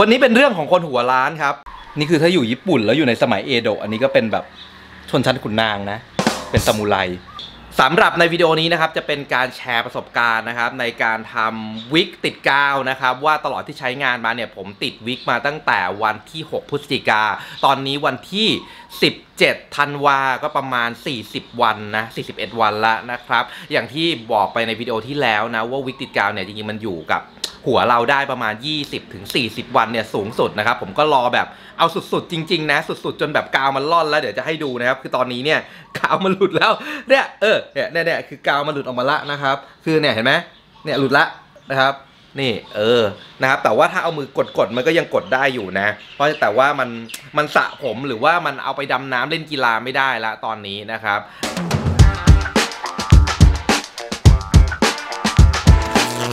วันนี้เป็นเรื่องของคนหัวล้านครับ นี่คือถ้าอยู่ญี่ปุ่นแล้วอยู่ในสมัยเอโดะอันนี้ก็เป็นแบบชนชั้นขุนนางนะ เป็นซามูไรสำหรับในวิดีโอนี้นะครับจะเป็นการแชร์ประสบการณ์นะครับในการทำวิกติดกาวนะครับว่าตลอดที่ใช้งานมาเนี่ยผมติดวิกมาตั้งแต่วันที่ 6 พฤศจิกา ตอนนี้วันที่ 10 7ธันวาก็ประมาณ 40 วันนะ 41 วันละนะครับ อย่างที่บอกไปในวิดีโอที่แล้วนะ ว่าวิกติดกาวเนี่ยจริงๆมันอยู่กับหัวเราได้ประมาณ 20ถึง40 วันเนี่ยสูงสุดนะครับ ผมก็รอแบบเอาสุดๆ จริงๆ นะ สุดๆ จนแบบกาวมันล่อนแล้วเดี๋ยวจะให้ดูนะครับ คือตอนนี้เนี่ยกาวมันหลุดแล้วเนี่ยเออเนี่ยเนี่ยเนี่ยคือกาวมันหลุดออกมาละนะครับ คือเนี่ยเห็นไหมเนี่ยหลุดละนะครับ นี่เออนะครับแต่ว่าถ้าเอามือกดๆมันก็ยังกดได้อยู่นะ เพราะแต่ว่ามันมันสะผมหรือว่ามันเอาไปดำน้ำเล่นกีฬาไม่ได้ละตอนนี้นะครับ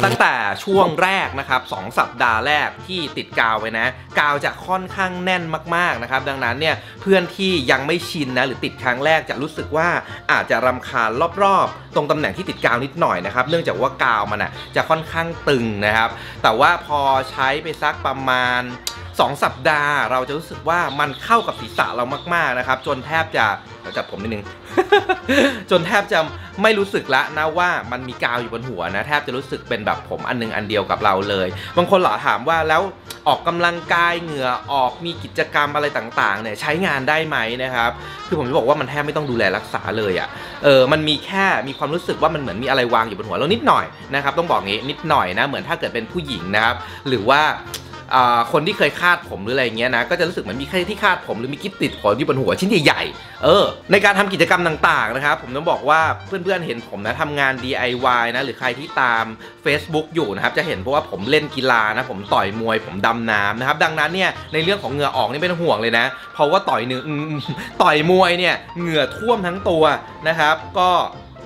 ตั้งแต่ ช่วงแรกนะครับสองสัปดาห์แรกที่ติดกาวไว้นะ กาวจะค่อนข้างแน่นมากๆนะครับ ดังนั้นเนี่ยเพื่อนที่ยังไม่ชินนะหรือติดครั้งแรกจะรู้สึกว่าอาจจะรำคาญรอบๆ ตรงตำแหน่งที่ติดกาวนิดหน่อยนะครับเนื่องจากว่ากาวมันอะจะค่อนข้างตึงนะครับ แต่ว่าพอใช้ไปสักประมาณ 2 สัปดาห์ เราจะรู้สึกว่ามันเข้ากับศีรษะเรามากๆนะครับ จนแทบจะเดี๋ยวจับผมนิดนึง จนแทบจะไม่รู้สึกละนะว่ามันมีกาวอยู่บนหัวนะ แทบจะรู้สึกเป็นแบบผมอันนึงอันเดียวกับเราเลย บางคนหรอถามว่าแล้วออกกำลังกายเหงื่อออกมีกิจกรรมอะไรต่างๆเนี่ยใช้งานได้ไหมนะครับ คือผมจะบอกว่ามันแทบไม่ต้องดูแลรักษาเลยอะ่ะเออมันมีแค่มีความรู้สึกว่ามันเหมือนมีอะไรวางอยู่บนหัวเรานิดหน่อยนะครับต้องบอกงี้นิดหน่อยนะเหมือนถ้าเกิดเป็นผู้หญิงนะครับหรือว่า คนที่เคยคาดผมหรืออะไรเงี้ยนะก็จะรู้สึกเหมือนมีใครที่คาดผมหรือมีกิ๊บติดผมอยู่บนหัวชิ้นใหญ่ๆเออในการทำกิจกรรมต่างๆนะครับผมต้องบอกว่าเพื่อนๆเห็นผมนะทำงาน DIY นะหรือใครที่ตาม Facebook อยู่นะครับจะเห็นเพราะว่าผมเล่นกีฬานะผมต่อยมวยผมดำน้ำนะครับดังนั้นเนี่ยในเรื่องของเหงื่อออกนี่ไม่ต้องห่วงเลยนะเพราะว่าต่อยเนื้อต่อยมวยเนี่ยเหงื่อท่วมทั้งตัวนะครับ ก็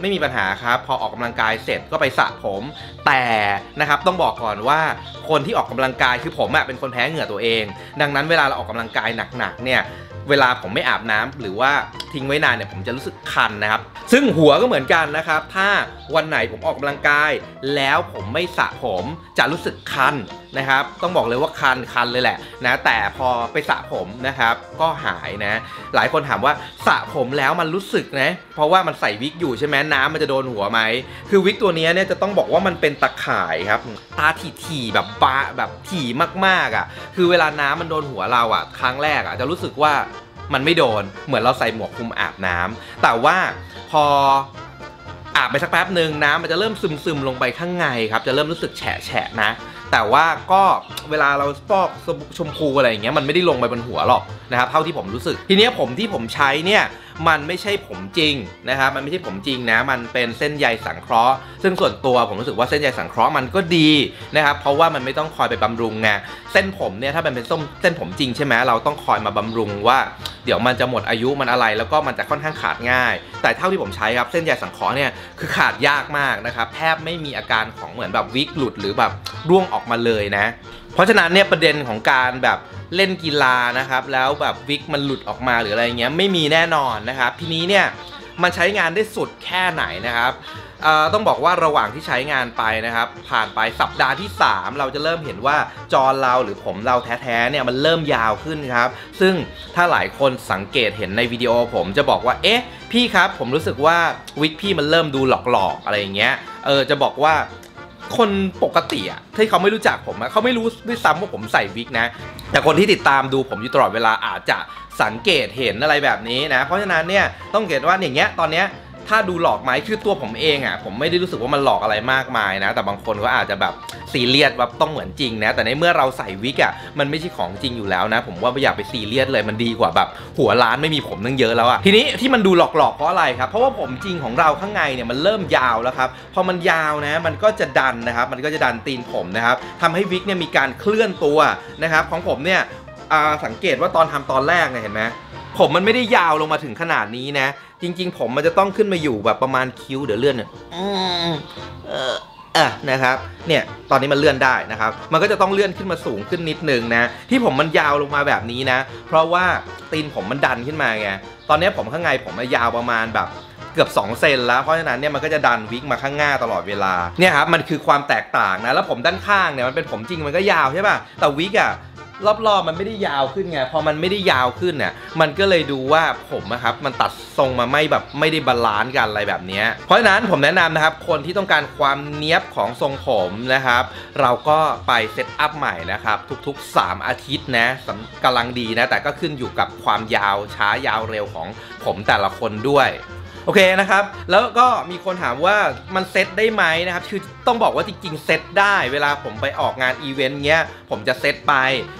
ไม่มีปัญหาครับ พอออกกำลังกายเสร็จก็ไปสระผม แต่นะครับต้องบอกก่อนว่าคนที่ออกกำลังกายคือผมอะเป็นคนแพ้เหงื่อตัวเอง ดังนั้นเวลาเราออกกำลังกายหนักๆเนี่ย เวลาผมไม่อาบน้ำหรือว่าทิ้งไว้นานเนี่ยผมจะรู้สึกคันนะครับ ซึ่งหัวก็เหมือนกันนะครับ ถ้าวันไหนผมออกกำลังกาย แล้วผมไม่สระผมจะรู้สึกคันนะครับ ต้องบอกเลยว่าคันคันเลยแหละนะแต่พอไปสระผมนะครับ ก็หายนะ หลายคนถามว่าสระผมแล้วมันรู้สึกนะเพราะว่ามันใส่วิกอยู่ใช่ไหมน้ำมันจะโดนหัวไหมคือวิกตัวนี้เนี่ยจะต้องบอกว่ามันเป็นตะข่ายครับตาถี่ๆแบบบาแบบถี่มากๆอะ คือเวลาน้ำมันโดนหัวเราอะ ครั้งแรกอะจะรู้สึกว่า มันไม่โดน เหมือนเราใส่หมวกคลุมอาบน้ำแต่ว่าพออาบไปสักแป๊บหนึ่งน้ำมันจะเริ่มซึมๆลงไปข้างในครับ จะเริ่มรู้สึกแฉะๆนะ แต่ว่าก็เวลาเราฟอกชมพูอะไรอย่างเงี้ยมันไม่ได้ลงไปบนหัวหรอกนะครับ เท่าที่ผมรู้สึก ทีเนี้ยผมที่ผมใช้เนี่ย มันไม่ใช่ผมจริงนะครับมันไม่ใช่ผมจริงนะมันเป็นเส้นใยสังเคราะห์ ซึ่งส่วนตัวผมรู้สึกว่าเส้นใยสังเคราะห์มันก็ดีนะครับเพราะว่ามันไม่ต้องคอยไปบำรุงไงเส้นผมเนี่ยถ้ามันเป็นส้มเส้นผมจริงใช่ไหมเราต้องคอยมาบำรุงว่า เดี๋ยวมันจะหมดอายุมันอะไร แล้วก็มันจะค่อนข้างขาดง่าย แต่เท่าที่ผมใช้ครับเส้นใยสังเคราะห์เนี่ยคือขาดยากมากนะครับแทบไม่มีอาการของเหมือนแบบวิกหลุดหรือแบบร่วงออกมาเลยนะเพราะฉะนั้นเนี่ยประเด็นของการแบบเล่นกีฬานะครับ แล้วแบบวิกมันหลุดออกมาหรืออะไรเงี้ยไม่มีแน่นอนนะครับทีนี้เนี่ยมันใช้งานได้สุดแค่ไหนนะครับต้องบอกว่าระหว่างที่ใช้งานไปนะครับ ผ่านไปสัปดาห์ที่ 3 เราจะเริ่มเห็นว่าจอเราหรือผมเราแท้ๆเนี่ยมันเริ่มยาวขึ้นครับ ซึ่งถ้าหลายคนสังเกตเห็นในวิดีโอผมจะบอกว่า เอ๊ะ พี่ครับผมรู้สึกว่าวิกพี่มันเริ่มดูหลอกๆอะไรอย่างเงี้ยเออจะบอกว่า คนปกติอะที่เขาไม่รู้จักผมอะเขาไม่รู้ด้วยซ้ำว่าผมใส่วิกนะ แต่คนที่ติดตามดูผมอยู่ตลอดเวลาอาจจะสังเกตเห็นอะไรแบบนี้นะ เพราะฉะนั้นเนี่ยต้องเห็นว่าอย่างเงี้ยตอนเนี้ย ถ้าดูหลอกไหมคือตัวผมเองอะผมไม่ได้รู้สึกว่ามันหลอกอะไรมากมายนะ แต่บางคนก็อาจจะแบบซีเรียสแบบต้องเหมือนจริงนะ แต่ในเมื่อเราใส่วิกอะมันไม่ใช่ของจริงอยู่แล้วนะ ผมว่าไม่อยากไปซีเรียสเลยมันดีกว่าแบบหัวล้านไม่มีผมตั้งเยอะแล้วอะทีนี้ที่มันดูหลอกๆเพราะอะไรครับเพราะว่าผมจริงของเราข้างในเนี่ยมันเริ่มยาวแล้วครับพอมันยาวนะมันก็จะดันนะครับ มันก็จะดันตีนผมนะครับทำให้วิกเนี่ยมีการเคลื่อนตัวนะครับ ของผมเนี่ยสังเกตว่าตอนทำตอนแรกเนี่ยเห็นไหมผมมันไม่ได้ยาวลงมาถึงขนาดนี้นะ จริง ๆ ผมมันจะต้องขึ้นมาอยู่แบบประมาณคิ้วเดี๋ยวเลื่อนเนี่ยอืมเอออะนะครับ เนี่ยตอนนี้มันเลื่อนได้นะครับ มันก็จะต้องเลื่อนขึ้นมาสูงขึ้นนิดนึงนะ ที่ผมมันยาวลงมาแบบนี้นะ เพราะว่าตีนผมมันดันขึ้นมาไง ตอนนี้ผมข้างในผมมันยาวประมาณแบบเกือบ 2 เซนแล้ว เพราะฉะนั้นเนี่ยมันก็จะดันวิกมาข้างหน้าตลอดเวลา เนี่ยครับมันคือความแตกต่างนะ แล้วผมด้านข้างเนี่ยมันเป็นผมจริงมันก็ยาวใช่ป่ะ แต่วิกอะ รอบๆมันไม่ได้ยาวขึ้นไงพอมันไม่ได้ยาวขึ้นเนี่ยมันก็เลยดูว่าผมนะครับมันตัดทรงมาไม่แบบไม่ได้ balance กันอะไรแบบนี้เพราะฉะนั้นผมแนะนำนะครับคนที่ต้องการความเนี้ยบของทรงผมนะครับ เราก็ไป set up ใหม่นะครับทุกๆ 3 อาทิตย์นะกำลังดีนะแต่ก็ขึ้นอยู่กับความยาวช้ายาวเร็วของผมแต่ละคนด้วย โอเคนะครับ แล้วก็มีคนถามว่ามันเซตได้ไหมนะครับ คือต้องบอกว่าจริงๆเซตได้ เวลาผมไปออกงานอีเวนต์เงี้ย ผมจะเซตไป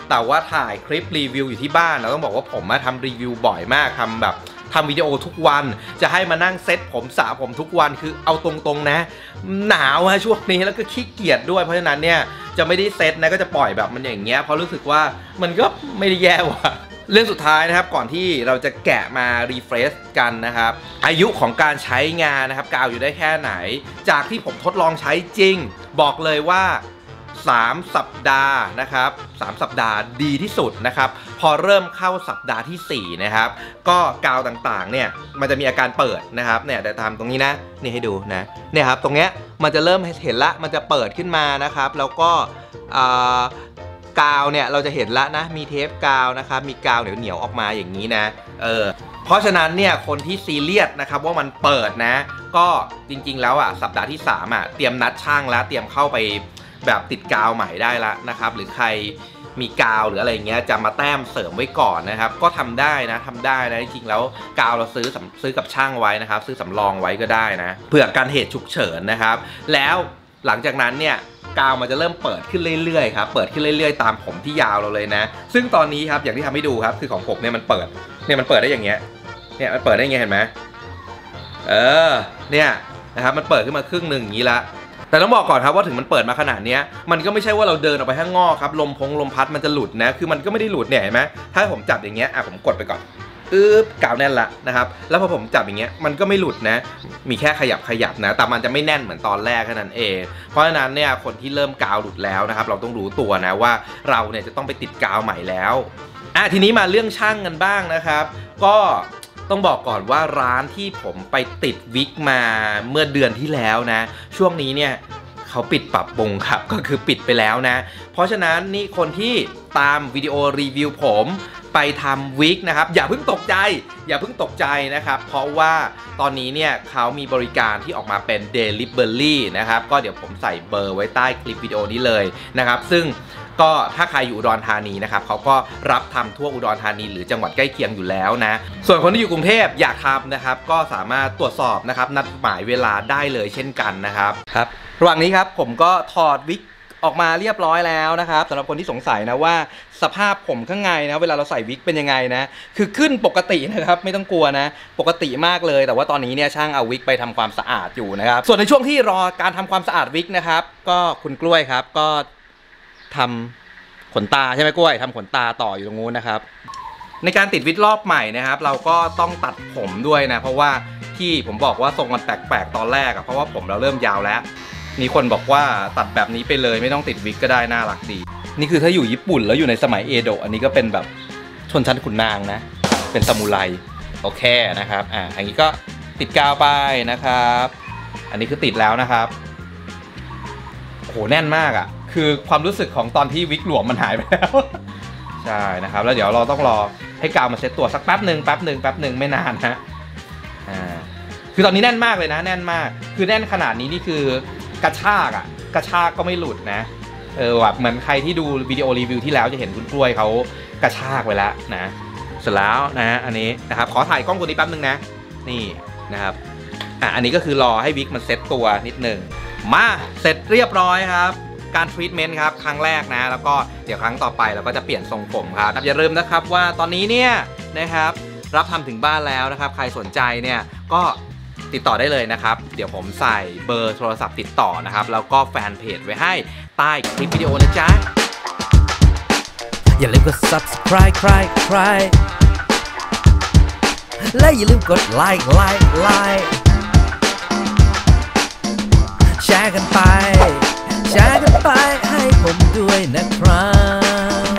แต่ว่าถ่ายคลิปรีวิวอยู่ที่บ้านเราต้องบอกว่าผมมาทำรีวิวบ่อยมากทำแบบทำวิดีโอทุกวันจะให้มานั่งเซตผมสระผมทุกวันคือเอาตรงๆนะ หนาวฮะช่วงนี้แล้วก็ขี้เกียจด้วยเพราะฉะนั้นเนี่ยจะไม่ได้เซตนะก็จะปล่อยแบบมันอย่างเงี้ยเพราะรู้สึกว่ามันก็ไม่ได้แย่ว่ะ เรื่องสุดท้ายนะครับก่อนที่เราจะแกะมารีเฟรชกันนะครับ อายุของการใช้งานนะครับกาวอยู่ได้แค่ไหน จากที่ผมทดลองใช้จริง บอกเลยว่า 3 สัปดาห์นะครับ3สัปดาห์ดีที่สุดนะครับ พอเริ่มเข้าสัปดาห์ที่4นะครับ ก็กาวต่างๆเนี่ยมันจะมีอาการเปิดนะครับเนี่ยเดี๋ยวทำตรงนี้นะนี่ให้ดูนะเนี่ยครับตรงเนี้ยมันจะเริ่มเห็นละมันจะเปิดขึ้นมานะครับ แล้วก็อ่า กาวเนี่ยเราจะเห็นละนะมีเทปกาวนะครับมีกาวเหนียวๆออกมาอย่างนี้นะเออเพราะฉะนั้นเนี่ยคนที่ซีเรียสนะครับว่ามันเปิดนะ ก็จริงๆแล้วอะสัปดาห์ที่3อะเตรียมนัดช่างแล้วเตรียมเข้าไปแบบติดกาวใหม่ได้ละนะครับหรือใครมีกาวหรืออะไรเงี้ยจะมาแต้มเสริมไว้ก่อนนะครับ ก็ทำได้นะทำได้นะจริงๆแล้วกาวเราซื้อซื้อกับช่างไว้นะครับ ซื้อสำรองไว้ก็ได้นะเผื่อการเหตุฉุกเฉินนะครับ แล้วหลังจากนั้นเนี่ย กาวมันจะเริ่มเปิดขึ้นเรื่อยๆครับ เปิดขึ้นเรื่อยๆ ตามผมที่ยาวเราเลยนะ ซึ่งตอนนี้ครับอย่างที่ทำให้ดูครับ คือของผมเนี่ยมันเปิด เนี่ยมันเปิดได้อย่างเงี้ย เนี่ยมันเปิดได้อย่างเงี้ยเห็นไหมเออ เนี่ยนะครับมันเปิดขึ้นมาครึ่งหนึ่งอย่างนี้ละแต่ต้องบอกก่อนครับว่าถึงมันเปิดมาขนาดเนี้ยมันก็ไม่ใช่ว่าเราเดินออกไปข้างนอกครับลมพงลมพัดมันจะหลุดนะ คือมันก็ไม่ได้หลุดเนี่ยเห็นไหมถ้าผมจับอย่างเงี้ยอะผมกดไปก่อน อึ๊บกาวแน่นละนะครับ แล้วพอผมจับอย่างเงี้ยมันก็ไม่หลุดนะ มีแค่ขยับขยับนะ แต่มันจะไม่แน่นเหมือนตอนแรกแค่นั้นเอง เพราะฉะนั้นเนี่ยคนที่เริ่มกาวหลุดแล้วนะครับ เราต้องรู้ตัวนะว่าเราเนี่ยจะต้องไปติดกาวใหม่แล้วอะทีนี้มาเรื่องช่างกันบ้างนะครับ ก็ต้องบอกก่อนว่าร้านที่ผมไปติดวิกมาเมื่อเดือนที่แล้วนะ ช่วงนี้เนี่ยเขาปิดปรับปรุงครับก็คือปิดไปแล้วนะ เพราะฉะนั้นนี่คนที่ตามวิดีโอรีวิวผม ไปทำวิกนะครับ อย่าเพิ่งตกใจ อย่าเพิ่งตกใจนะครับ เพราะว่าตอนนี้เนี่ยเขามีบริการที่ออกมาเป็น Delivery นะครับ ก็เดี๋ยวผมใส่เบอร์ไว้ใต้คลิปวิดีโอนี้เลยนะครับ ซึ่งก็ถ้าใครอยู่อุดรธานีนะครับเขาก็รับทำทั่วอุดรธานี หรือจังหวัดใกล้เคียงอยู่แล้วนะ ส่วนคนที่อยู่กรุงเทพอยากทำนะครับ ก็สามารถตรวจสอบนะครับ นัดหมายเวลาได้เลยเช่นกันนะครับครับระหว่างนี้ครับผมก็ถอดวิกออกมาเรียบร้อยแล้วนะครับสำหรับคนที่สงสัยนะว่า สภาพผมข้างในนะเวลาเราใส่วิกเป็นยังไงนะ คือขึ้นปกตินะครับไม่ต้องกลัวนะ ปกติมากเลย แต่ว่าตอนนี้เนี่ยช่างเอาวิกไปทำความสะอาดอยู่นะครับ ส่วนในช่วงที่รอการทำความสะอาดวิกนะครับ ก็คุณกล้วยครับก็ทำขนตาใช่ไหมกล้วยทำขนตาต่ออยู่ตรงนู้นนะครับ ในการติดวิกรอบใหม่นะครับ เราก็ต้องตัดผมด้วยนะ เพราะว่าที่ผมบอกว่าทรงมันแปลกๆตอนแรกอะเพราะว่าผมเราเริ่มยาวแล้ว มีคนบอกว่าตัดแบบนี้ไปเลยไม่ต้องติดวิกก็ได้น่ารักดี นี่คือถ้าอยู่ญี่ปุ่นแล้วอยู่ในสมัยเอโดะอันนี้ก็เป็นแบบชนชั้นขุนนางนะ เป็นซามูไรโอเคนะครับอ่าอันนี้ก็ติดกาวไปนะครับ อันนี้คือติดแล้วนะครับโอ้โหแน่นมากอะ่ะ คือความรู้สึกของตอนที่วิกหลวมมันหายไปแล้ว ใช่นะครับ แล้วเดี๋ยวเราต้องรอให้กาวมาเซ็ตตัวสักแป๊บหนึ่งแป๊บหนึ่งแป๊บหนึ่งไม่นานนะอ่าคือตอนนี้แน่นมากเลยนะ แน่นมาก คือแน่นขนาดนี้นี่คือกระชากอะกระชากก็ไม่หลุดนะ เออแบบเหมือนใครที่ดูวิดีโอรีวิวที่แล้วจะเห็นคุณกล้วยเขากระชากไปแล้วนะเสร็จแล้วนะอันนี้นะครับขอถ่ายกล้องตัวนี้แป๊บนึงนะ นี่นะครับอะอันนี้ก็คือรอให้วิกมันเซ็ตตัวนิดนึงมาเสร็จเรียบร้อยครับการทรีทเมนต์ครับครั้งแรกนะ แล้วก็เดี๋ยวครั้งต่อไปเราก็จะเปลี่ยนทรงผมครับอย่าลืมนะครับว่าตอนนี้เนี่ยนะครับรับทำถึงบ้านแล้วนะครับ ใครสนใจเนี่ยก็ ติดต่อได้เลยนะครับ เดี๋ยวผมใส่เบอร์โทรศัพท์ติดต่อนะครับ แล้วก็แฟนเพจไว้ให้ใต้คลิปวิดีโอนะจ๊ะ อย่าลืมกด subscribe ใครใครและอย่าลืมกดไลค์ไลค์ไลค์แชร์กันไป แชร์กันไปให้ผมด้วยนะครับ